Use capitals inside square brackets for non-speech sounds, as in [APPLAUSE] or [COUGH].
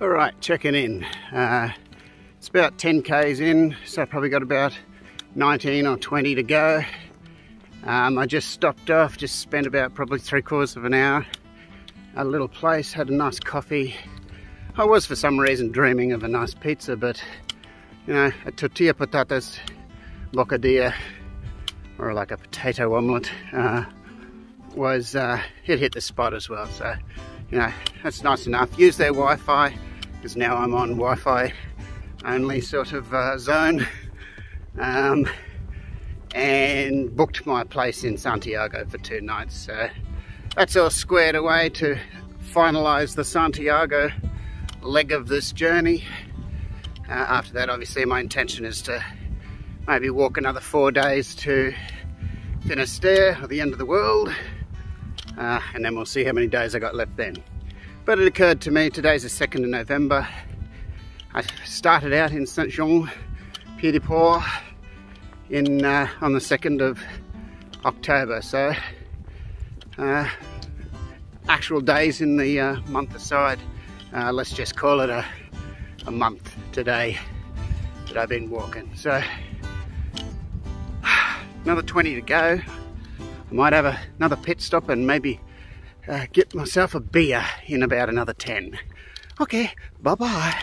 Right, checking in. Uh, it's about 10 k's in, so I probably got about 19 or 20 to go. Um, I just stopped off, just spent about probably three quarters of an hour at a little place, had a nice coffee. I was for some reason dreaming of a nice pizza, but you know, a tortilla patatas bocadilla or like a potato omelette uh, was, uh, it hit the spot as well. So, you know, that's nice enough. Use their Wi-Fi because now I'm on Wi-Fi only sort of uh, zone. Um, and booked my place in Santiago for two nights. So that's all squared away to finalize the Santiago leg of this journey. Uh, after that, obviously, my intention is to maybe walk another four days to Finisterre, or the end of the world, uh, and then we'll see how many days I got left then. But it occurred to me, today's the 2nd of November, I started out in Saint-Jean, Pied-de-Port, in uh, on the 2nd of October. So uh, actual days in the uh, month aside, uh, let's just call it a, a month today that I've been walking. So [SIGHS] another 20 to go. I might have a, another pit stop and maybe uh, get myself a beer in about another 10. Okay, bye-bye.